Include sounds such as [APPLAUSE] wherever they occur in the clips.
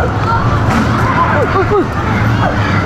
Ai, ai, ai.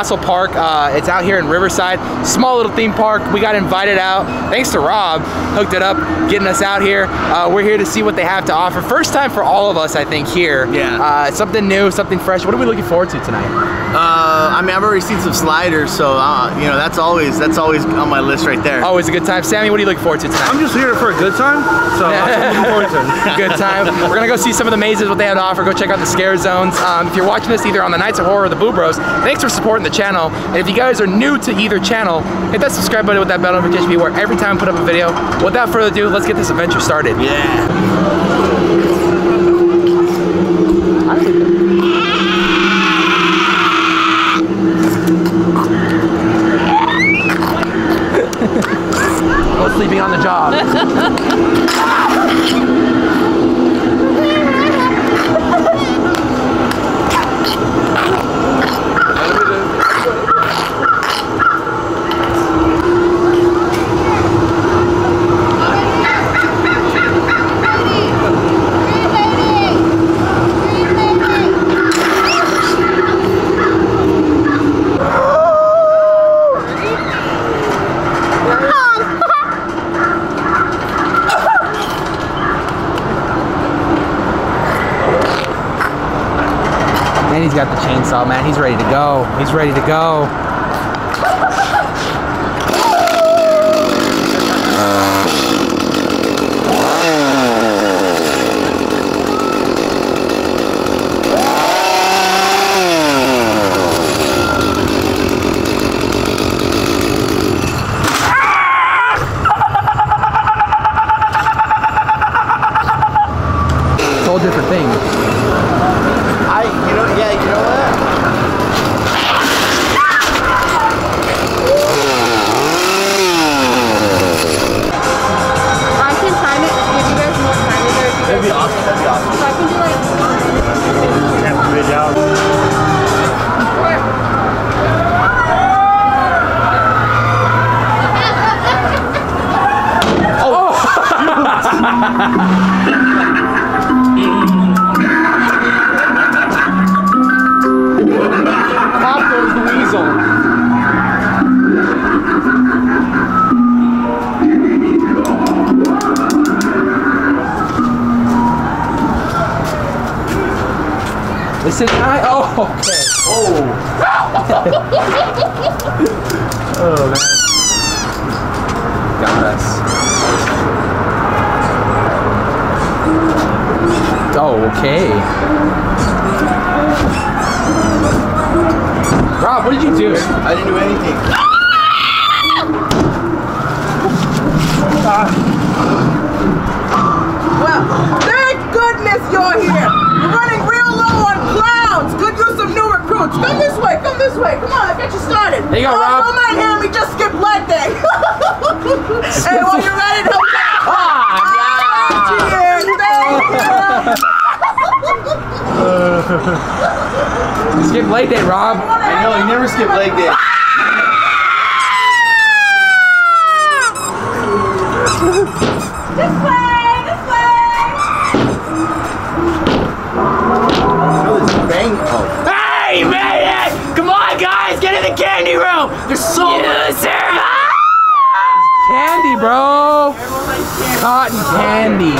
Castle Park. Uh, it's out here in Riverside. Small little theme park. We got invited out. Thanks to Rob, hooked it up, getting us out here. Uh, we're here to see what they have to offer. First time for all of us, I think, here. Yeah. Uh, something new, something fresh. What are we looking forward to tonight? I mean, I've already seen some sliders, so uh, you know that's always that's always on my list right there. Always a good time. Sammy, what are you looking forward to tonight? I'm just here for a good time, so that's looking forward to. [LAUGHS] Good time. We're gonna go see some of the mazes, what they have to offer. Go check out the scare zones. Um, if you're watching this either on the Nights of Horror or the Boo Bros, thanks for supporting the channel. And if you guys are new to either channel, hit that subscribe button with that bell notification to be aware every time I put up a video. Without further ado, let's get this adventure started. Yeah. Sleeping on the job. [LAUGHS] And he's got the chainsaw, man. He's ready to go. He's ready to go. Oh, okay. Rob, what did you do? I didn't do anything. Well, thank goodness you're here. We're running real low on clowns. Could use some new recruits. Come this way. Come this way. Come on, let's get you started. There you go, oh, Rob. Don't mind him. He just skipped leg day. [LAUGHS] hey, well, you're ready to Ah, Cheers. Thank you. Skip late day, Rob. I know, you never skipped leg day. This way. This way. This bang. Oh. Hey, made it! Come on, guys, get in the candy room. There's so much. Candy, bro. Cotton candy.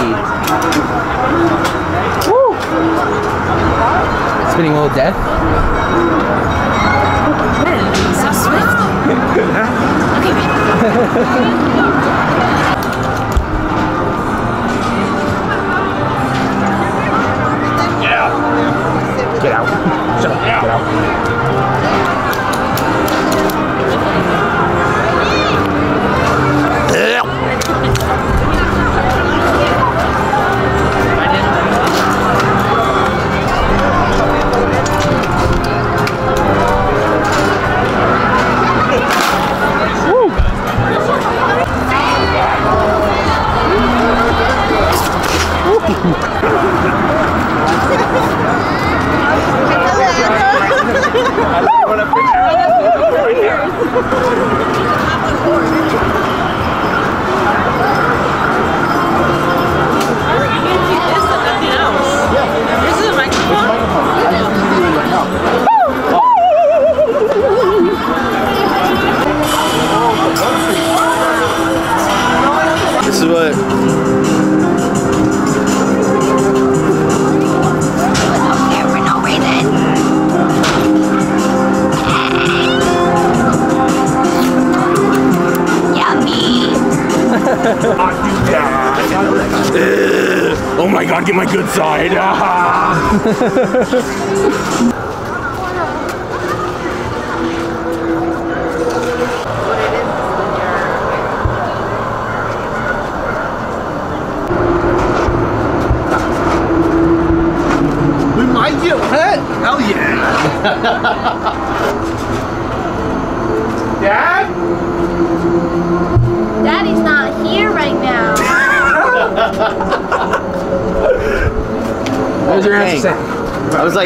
Woo. Spinning Wheel of Death. so swift. okay. Get out. Shut up. Get out.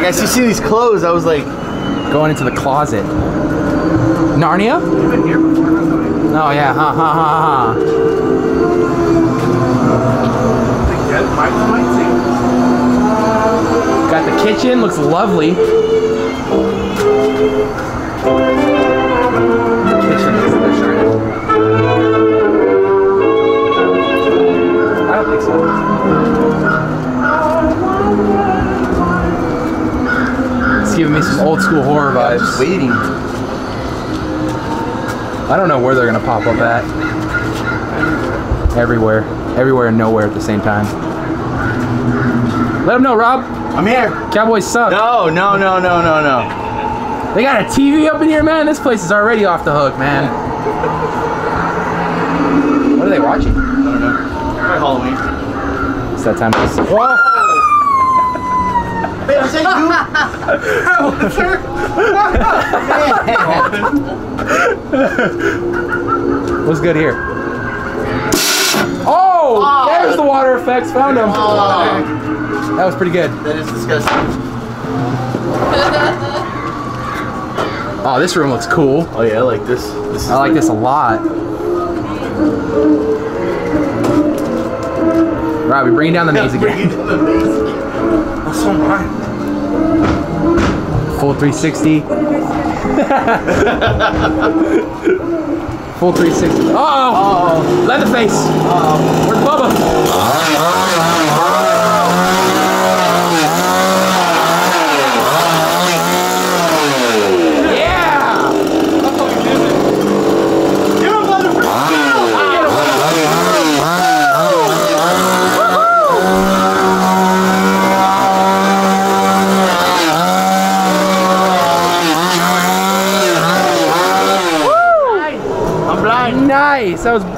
Was like, see these clothes. I was like, Going into the closet. Narnia? Oh yeah, ha ha ha ha. Got the kitchen, looks lovely. It's giving me some old school horror vibes. Just waiting. I don't know where they're gonna pop up at. Everywhere. Everywhere and nowhere at the same time. Let them know, Rob. I'm here. Cowboys suck. No, no, no, no, no, no. They got a TV up in here, man. This place is already off the hook, man. [LAUGHS] What are they watching? I don't know. Probably Halloween. It's that time. of the- Whoa! Wait, was that [LAUGHS] What's good here? Oh, oh! There's the water effects. Found them. Oh, That was pretty good. that is disgusting. [LAUGHS] Oh, this room looks cool. Oh yeah, I like this. This I like this a lot. Robbie, bring down the [LAUGHS] maze again. That's so mine. Full 360. [LAUGHS] Full 360. Oh! Leatherface! Where's Bubba? Yeah! I'm blind. Nice!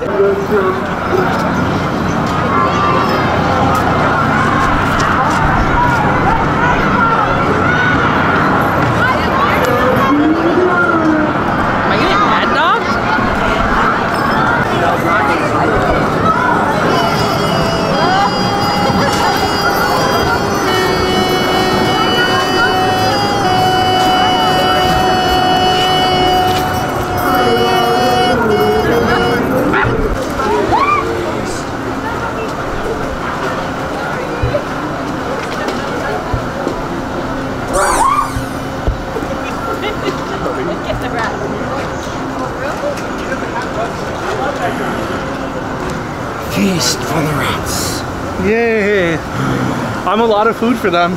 Lot of food for them.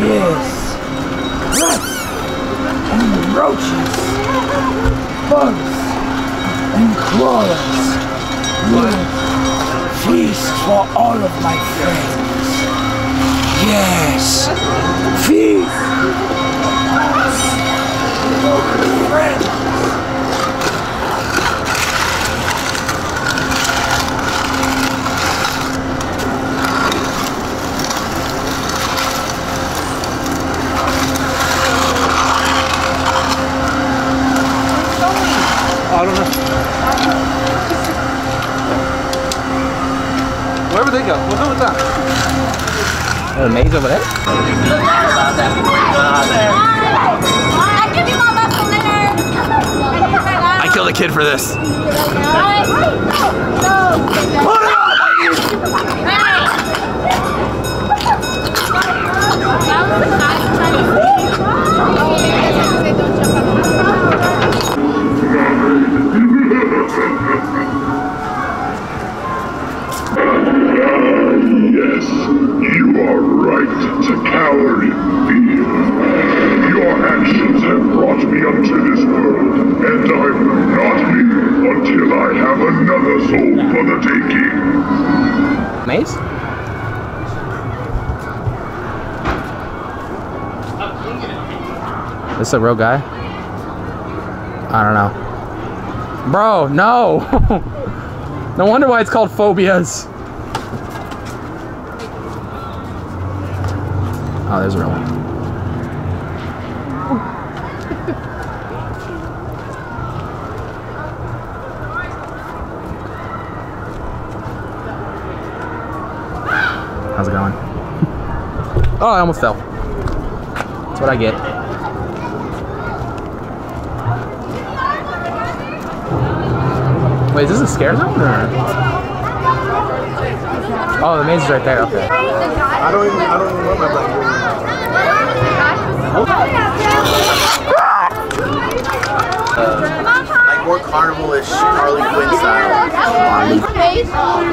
Yes. Rats and roaches. Bugs and crawlers. Yes. Feast for all of my friends. Yes. Feast. Friends. I don't know. Wherever they go, we'll go with that. There's a maze over there? I give you my muscle dinner. I killed a kid for this. This a real guy? I don't know. Bro, no! [LAUGHS] no wonder why it's called phobias. Oh, there's a real one. How's it going? [LAUGHS] Oh, I almost fell. That's what I get. Wait, is this a scare zone or? Oh, the maze is right there. Okay. I don't even, I don't even wear my black Like more carnival-ish Harley Quinn style.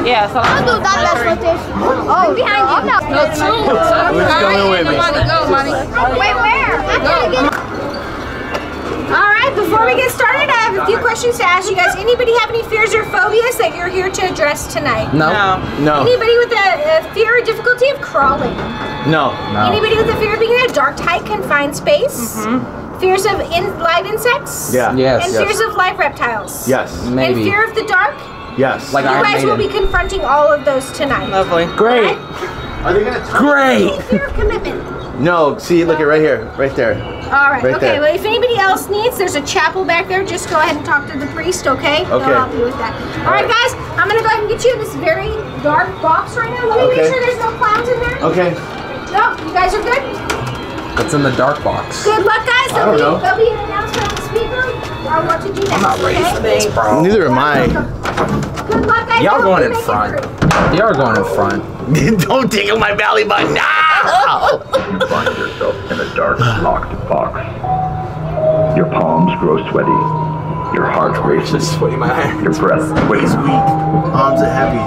Yeah, so I'll do that last rotation. Oh, behind you. No, no, two. Who's coming with me? Money, go, money. Wait, where? I'm gonna get. All right, before we get started, I have a few questions to ask you guys. Anybody have any fears or phobias that you're here to address tonight? No. No. Anybody with a, a fear or difficulty of crawling? No. No. Anybody with a fear of being in a dark, tight, confined space? Mm-hmm. Fears of in, live insects? Yeah. Yes. And fears of live reptiles? Yes. Maybe. And fear of the dark? Yes. Like you Iron guys will be confronting all of those tonight. Lovely. Great. Are they gonna? Great. Fear of commitment. No. See, look it right here, right there. All right. Right okay. there. Well, if anybody else needs, there's a chapel back there. Just go ahead and talk to the priest. Okay. Okay. They'll Okay. help you with that. All right, guys. I'm gonna go ahead and get you in this very dark box right now. Let me Okay. make sure there's no clowns in there. Okay. No, you guys are good. What's in the dark box? Good luck, guys. I don't There'll know. be, there'll be an announcement on the speaker on what to do next. I'm not ready for this, bro. Neither am I. Good luck, guys. Y'all going in front. Y'all going in front. Don't tickle my belly button. Ah! No. You find yourself in a dark, locked box. Your palms grow sweaty. Your heart races. Sweaty my eye. Your breath quickens. Arms are heavy.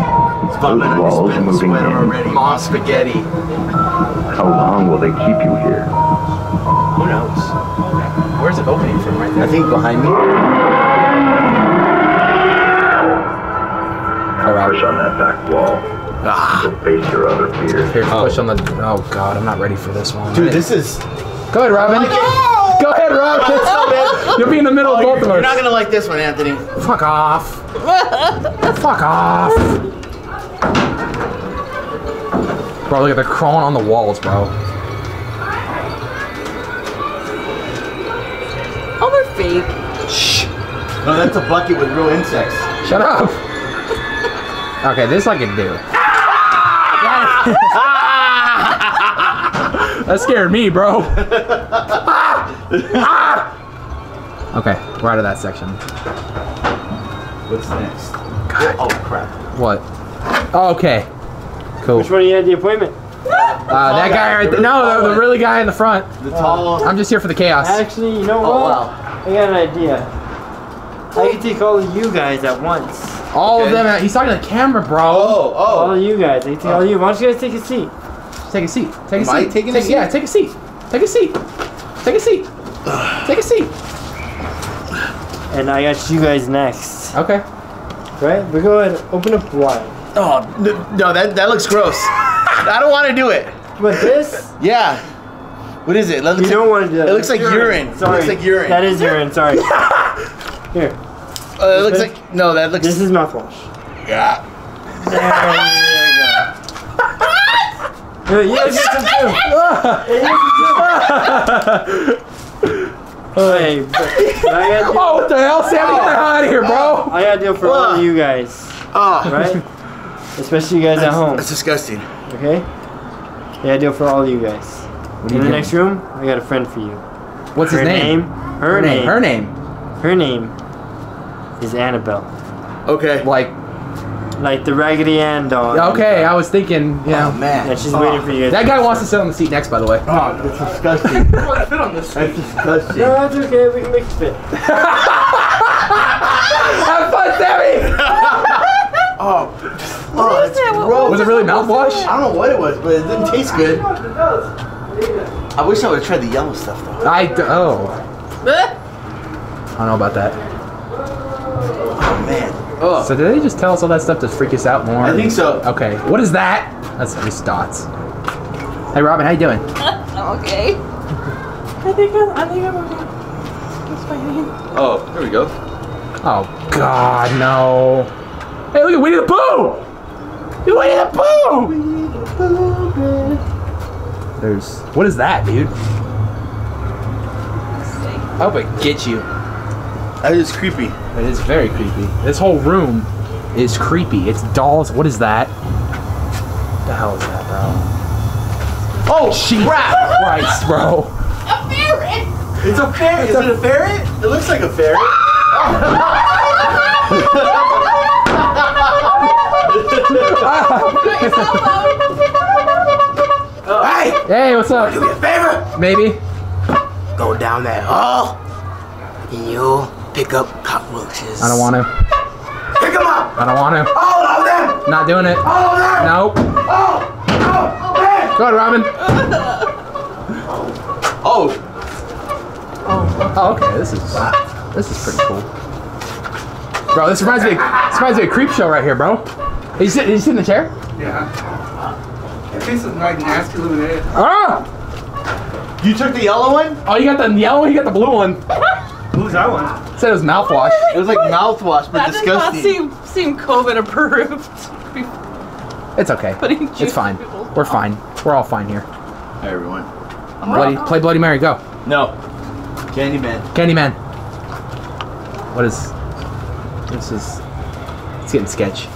It's Those walls moving in. already. Mom spaghetti. How long will they keep you here? Who knows? Where's it opening from right there? I think behind me. Wow. Push on that back wall. Ah. You'll face your other fears. Here, push oh. on the. Oh god, I'm not ready for this one. Dude, this is. Go ahead, Robin. Go ahead, Robin. [LAUGHS] You'll be in the middle of both of us. You're not gonna like this one, Anthony. Fuck off. [LAUGHS] Fuck off. Bro, look at they're crawling on the walls, bro. Oh, they're fake. Shh. No, that's a bucket with real insects. Shut up. [LAUGHS] Okay, this I can do. That scared me, bro. [LAUGHS] okay, we're out of that section. What's next? Oh crap. What? Oh, okay. Cool. Which one you had the appointment? Uh, that guy right there. No, the, the really guy in the front. The tall. I'm just here for the chaos. Actually, you know what? Oh wow. I got an idea. I can take all of you guys at once. All of them. uh, He's talking to the camera, bro. Oh All oh. of you guys. I can take all of you. Why don't you guys take a seat? Take a seat. Take a Am I seat. taking a seat? Yeah, take a seat. Take a seat. Take a seat. Take a seat. And I got you guys next. Okay. Right? We go ahead. Open up wide. Oh n- no, that that looks gross. I don't want to do it. But this, Yeah. What is it? That looks you don't like, want to do that. It looks like urine. It Sorry. looks like urine. That is urine. Sorry. [LAUGHS] Here. Uh, it looks like no. That looks. This is mouthwash. yeah. There you go. Yeah, you get some too. [LAUGHS] Hey, but I got Oh, what the hell, Sammy? Get the hell out of here, bro. I got a deal for all of you guys, Oh. right? Especially you guys at home, That's disgusting. okay? I got a deal for all of you guys. What are In you the doing? next room, I got a friend for you. What's her his name? Her name. Her name. Her name is Annabelle. Okay. Like, Like the Raggedy Ann doll. okay, I was thinking, yeah. Oh man. Yeah, she's waiting for you. That guy wants to sit on the seat next, by the way. Oh, that's disgusting. [LAUGHS] fit on this. that's disgusting. No, that's okay. We can make it fit. [LAUGHS] Have fun, Sammy! [LAUGHS] Oh, oh, that's gross. Was it really mouthwash? I don't know what it was, but it didn't taste good. I wish I would have tried the yellow stuff though. I, d- oh. I don't know about that. Oh man. Oh. So did they just tell us all that stuff to freak us out more? I think so. Okay. What is that? That's just dots. Hey Robin, how you doing? [LAUGHS] Okay. I think I'm, I think I'm okay. It's fine. Oh, there we go. Oh God, no. Hey, look at Winnie the Pooh! Winnie the Pooh! There's what is that, dude? I hope it gets you. That is creepy. It is very creepy. This whole room is creepy. It's dolls. What is that? What the hell is that, bro? Oh, Jesus crap! Christ, bro. A ferret. It's a ferret. Is it a ferret? It looks like a ferret. Hey! Hey, what's up? Do me a favor. Maybe. Go down that hall and you'll pick up cockroaches. I don't want to. Pick them up! I don't want to. All of them! Not doing it. All of them! Nope. Oh! Oh! Man! Go ahead, Robin. Oh, Oh, okay. This is this is pretty cool. Bro, this reminds me. This reminds me of Creep Show right here, bro. Are you sit? Did you sit in the chair? Yeah. It tastes like nasty lemonade. Ah! you took the yellow one? Oh, you got the yellow one. You got the blue one. Who's that one? Said it was mouthwash. Oh it was like mouthwash, but That does not disgusting. seem seem COVID approved. [LAUGHS] It's okay. It's fine. We're fine. We're all fine here. Hi everyone. I'm Bloody, play Bloody Mary. Go. No. Candyman. Candyman. What is? This is. It's getting sketch. [LAUGHS]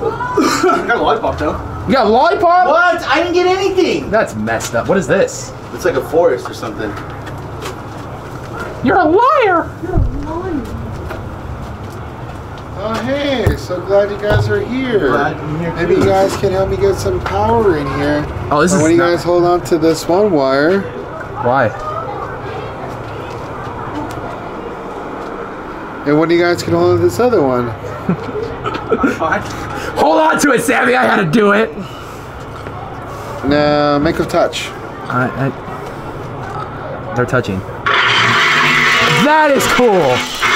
I got a lollipop though. You got a lollipop? What? I didn't get anything. That's messed up. What is this? It's like a forest or something. You're a liar. You're a liar. Oh, hey, so glad you guys are here. Glad I'm here Maybe you guys can help me get some power in here. Oh, this Or is when you guys hold on to this one wire, Why? and when you guys can hold on to this other one. [LAUGHS] Hold on to it, Sammy. I had to do it. Now, make a touch. I, I, they're touching. That is cool.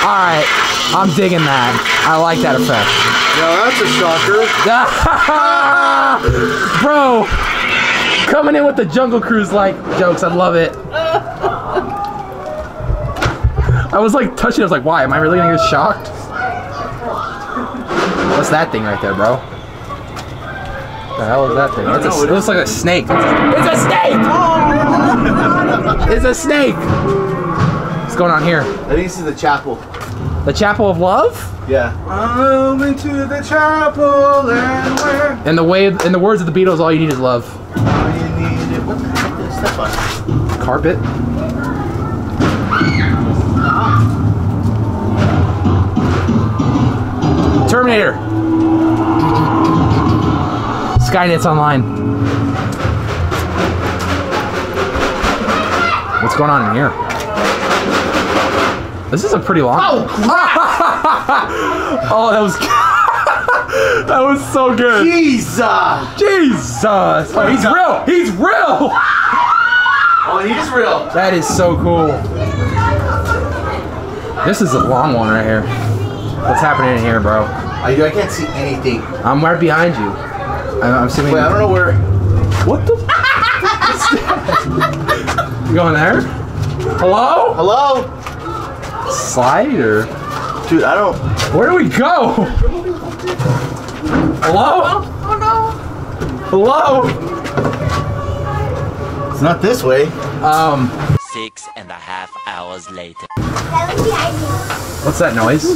All right, I'm digging that. I like that effect. Now, that's a shocker. [LAUGHS] Bro, coming in with the Jungle Cruise like jokes. I love it. I was like touching. I was like, why? Am I really gonna get shocked? What's that thing right there, bro? The hell is that thing? It's a, it looks like a snake. It's a snake! [LAUGHS] It's a snake! What's going on here? I think this is the chapel. The Chapel of Love? Yeah. I'm into the chapel and where In the way, in the words of the Beatles, all you need is love. all you need is what the heck did I step on? Carpet. Terminator. Skynet's online. What's going on in here? This is a pretty long. Oh, [LAUGHS] oh that was [LAUGHS] that was so good. Jesus! Jesus! Oh, he's real. He's real. [LAUGHS] Oh, he's real. That is so cool. This is a long one right here. What's happening in here, bro? I, I can't see anything. I'm right behind you. I'm, I'm assuming. Wait, I don't know where. What the? you going there? Hello? Hello? Slide or? Dude, I don't. Where do we go? Hello? Oh no! Hello? It's not this way. Um, Six and a half hours later. what's that noise?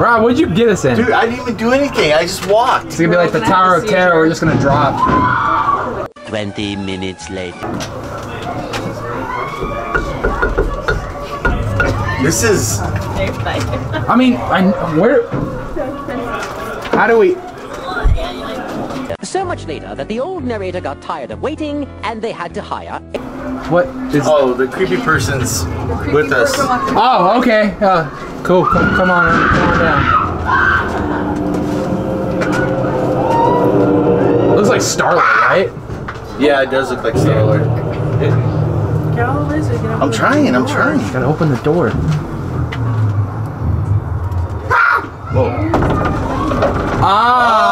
Rob, what'd you get us in? Dude, I didn't even do anything. I just walked. It's gonna be like the Tower of Terror. We're just gonna drop. Twenty minutes later. This is. I mean, I where? How do we? So much later that the old narrator got tired of waiting and they had to hire. What is? Oh, the creepy person's with us. Oh, okay. Uh, cool. Come, come on, come on down. Looks like Starlight, right? Yeah, it does look like Starlight. Get all the lizards. I'm trying. I'm trying. Gotta open the door. Whoa. Ah,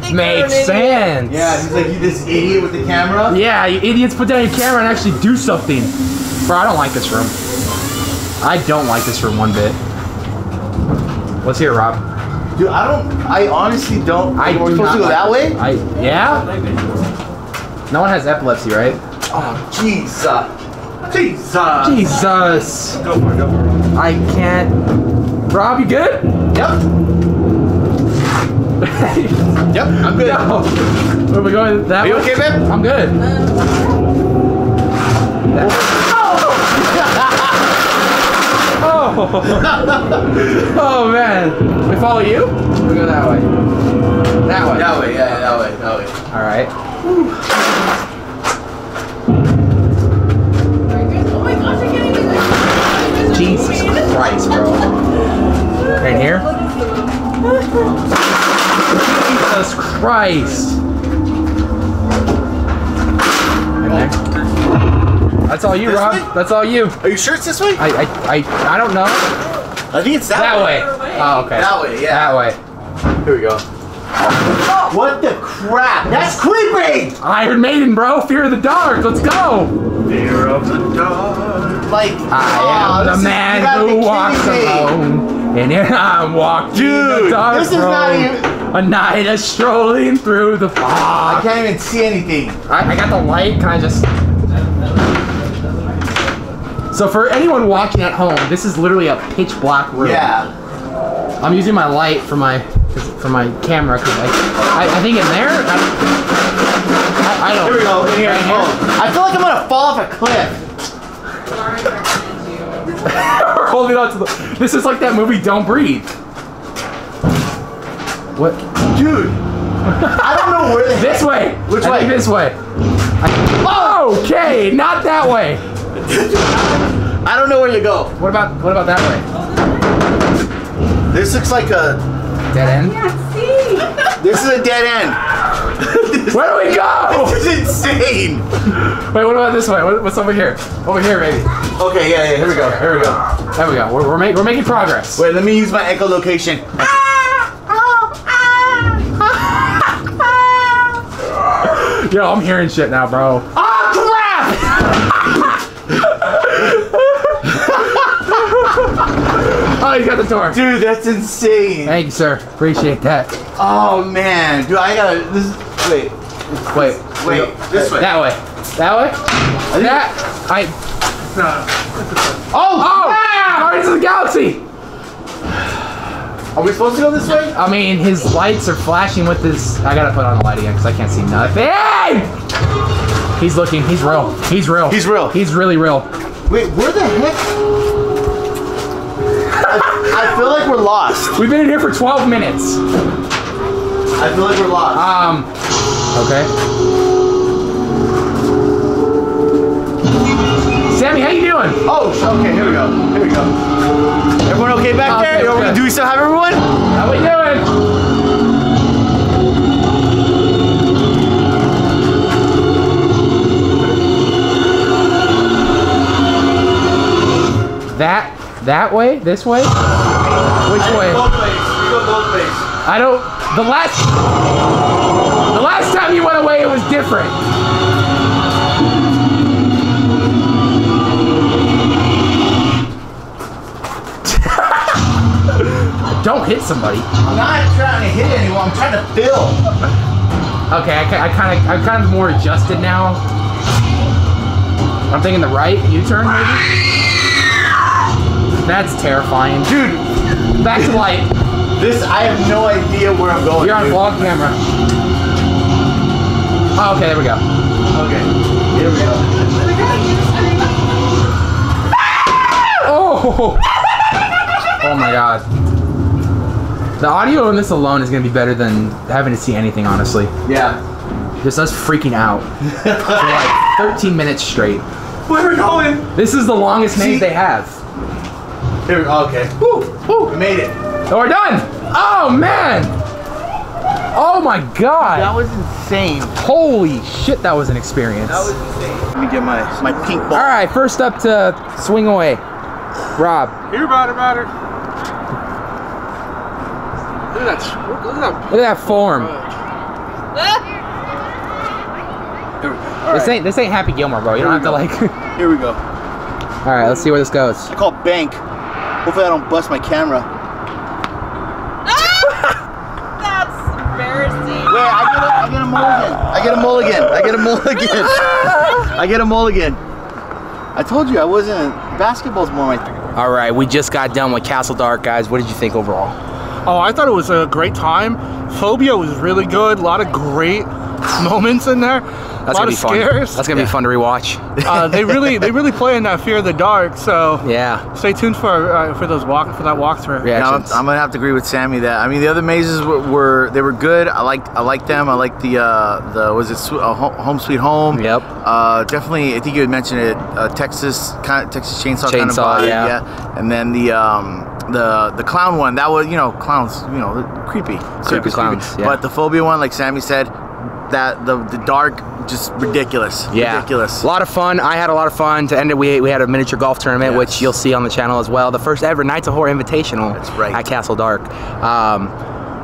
[LAUGHS] makes sense. Yeah, he's like, you this idiot with the camera. Yeah, you idiots put down your camera and actually do something. Bro, I don't like this room. I don't like this room one bit. Let's hear it, Rob. Dude, I don't. I honestly don't. I we're do supposed to not go that way. I yeah. No one has epilepsy, right? Oh, Jesus. Jesus. Jesus. Go for it, go for it. I can't. Rob, you good? Yep. [LAUGHS] Yep. I'm good. No. Are we going that Are you way? okay, babe? I'm good. [LAUGHS] Oh. [LAUGHS] oh man. We follow you? We go that way. That way. That way. Yeah, that way. That way. All right. My gosh, I can't even. Jesus Christ, bro. Right here? Jesus Christ. That's all you, This Rob. way? That's all you. Are you sure it's this way? I, I, I, I don't know. I think it's that, That way. Oh, okay. That way, yeah. That way. Here we go. What the crap? That's creepy! Iron Maiden, bro. Fear of the dark. Let's go. Fear of the dark. Like, I am oh, this the man gotta who walks me. alone. And here I'm walking Dude, the dark this is not even- A night is strolling through the fog. I can't even see anything. I, I got the light, kind of just. So for anyone watching at home, this is literally a pitch black room. Yeah. I'm using my light for my for my camera because I, I I think in there. I, I, I don't. Here we go. In here. Right Oh, I feel like I'm gonna fall off a cliff. [LAUGHS] We're holding on to the. This is like that movie Don't Breathe. What? Dude. [LAUGHS] I don't know where the This way. Which I way? think this way. I- okay, not that way. I don't know where to go. What about what about that way? This looks like a. Dead end. This is a dead end. [LAUGHS] Where do we go? [LAUGHS] This is insane. Wait, what about this way? What, what's over here? Over here, baby. Okay, yeah, yeah. Here we go. Here we go. There we go. We're, we're, make, we're making progress. Wait, let me use my echolocation. [LAUGHS] Yo, I'm hearing shit now, bro. Oh crap! You got the door. Dude, that's insane. Thank you, sir. Appreciate that. Oh man, dude, I gotta. This is. Wait, Wait, wait. This way. that way. That way. That. I. Oh, Oh! Guardians of the Galaxy. Are we supposed to go this way? I mean, his lights are flashing with his. I gotta put on the light again because I can't see nothing. He's looking. He's real. He's real. He's real. He's really real. Wait, where the heck? I, feel like we're lost. We've been in here for 12 minutes. I feel like we're lost. Um. Okay. Sammy, how you doing? Oh, okay, here we go. Here we go. Everyone okay back Okay, there? good. Do we still have everyone? How we doing? That way? This way? Which way? Both ways. Go both ways. I don't. The last. The last time you went away, it was different. [LAUGHS] Don't hit somebody. I'm not trying to hit anyone. I'm trying to fill. Okay, I, kind of, I'm kind of more adjusted now. I'm thinking the right U-turn, maybe. That's terrifying, Dude, Back to light. this, I have no idea where I'm going. You're on dude. vlog camera. Oh, okay, there we go. Okay, here we go. [LAUGHS] Oh! Oh my god. The audio in this alone is gonna be better than having to see anything, honestly. Yeah. Just us freaking out [LAUGHS] for like 13 minutes straight. Where are we going? This is the longest maze they have. Here we go. Okay. Woo, woo, we made it. Oh, we're done! Oh man! Oh my god! That was insane. Holy shit, that was an experience. That was insane. Let me get my my pink ball. All right, first up to swing away, Rob. Here, batter, batter. Look at that. Look at that. Look at that form. Oh. This ain't this ain't Happy Gilmore, bro. You don't have to like. [LAUGHS] Here we go. All right, let's see where this goes. I call bank. Hopefully I don't bust my camera. Ah! [LAUGHS] That's embarrassing. Wait, I get a, I get a mulligan. I get a mulligan. I get a mulligan. [LAUGHS] I get a mulligan. I told you I wasn't. Basketball's more my thing. All right, we just got done with Castle Dark, guys. What did you think overall? Oh, I thought it was a great time. Phobia was really good. A lot of great [LAUGHS] moments in there. That's a lot gonna of be fun. scares. That's gonna be fun to rewatch. uh, they really, they really play in that fear of the dark. So yeah, stay tuned for uh, for those walk for that walkthrough. No, I'm, I'm gonna have to agree with Sammy that I mean the other mazes were, were they were good. I like I like them. I like the uh, the was it uh, Home Sweet Home. Yep. Uh, definitely. I think you had mentioned it. Uh, Texas kind of, Texas Chainsaw, kind of Chainsaw, vibe. yeah. And then the um, the the clown one that was you know clowns you know creepy circus clowns, creepy. yeah. But the phobia one like Sammy said that the the dark just ridiculous. Yeah, Ridiculous. A lot of fun. I had a lot of fun. To end it, we, we had a miniature golf tournament, which you'll see on the channel as well. The first ever Nights of Horror Invitational That's right. at Castle Dark. Um,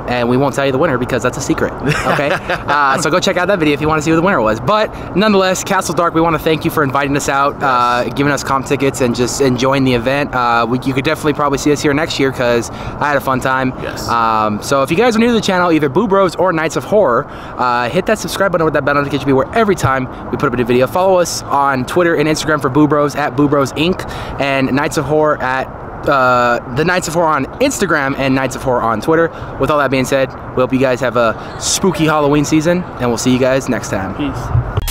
and we won't tell you the winner because that's a secret. Okay, [LAUGHS] uh, so go check out that video if you want to see who the winner was. But nonetheless, Castle Dark, we want to thank you for inviting us out, uh, giving us comp tickets, and just enjoying the event. Uh, we, you could definitely probably see us here next year because I had a fun time. Yes. Um, so if you guys are new to the channel, either Boo Bros or Nights of Horror, uh, hit that subscribe button with that bell notification be aware every time we put up a new video. Follow us on Twitter and Instagram for Boo Bros at Boo Bros Inc. and Nights of Horror at uh, the Nights of Horror on Instagram and Nights of Horror on Twitter. With all that being said, we hope you guys have a spooky Halloween season, and we'll see you guys next time. Peace.